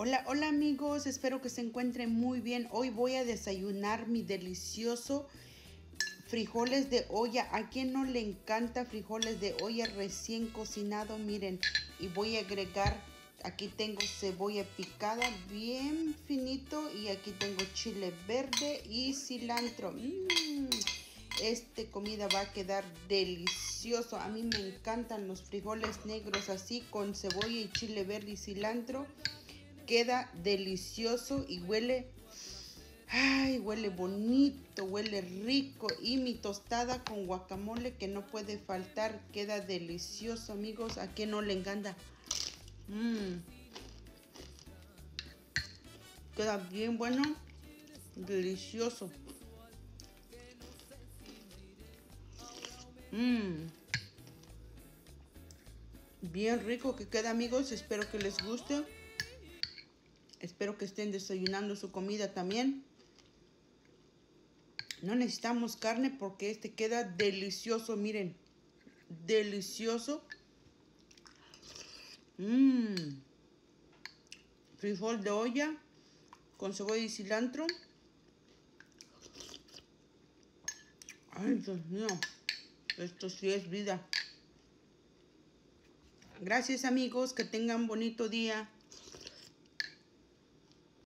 Hola, hola amigos, espero que se encuentren muy bien. Hoy voy a desayunar mi delicioso frijoles de olla. ¿A quien no le encanta frijoles de olla recién cocinado? Miren, y voy a agregar, aquí tengo cebolla picada bien finito y aquí tengo chile verde y cilantro. Mmm, este comida va a quedar delicioso. A mí me encantan los frijoles negros así con cebolla y chile verde y cilantro. Queda delicioso y huele Ay, huele bonito, huele rico. Y mi tostada con guacamole que no puede faltar. Queda delicioso, amigos. ¿A quién no le encanta? Mmm. Queda bien bueno. Delicioso. Mmm. Bien rico que queda, amigos. Espero que les guste. Espero que estén desayunando su comida también. No necesitamos carne porque este queda delicioso, miren. Delicioso. Mmm. Frijol de olla con cebolla y cilantro. Ay, Dios mío. Esto sí es vida. Gracias amigos, que tengan bonito día.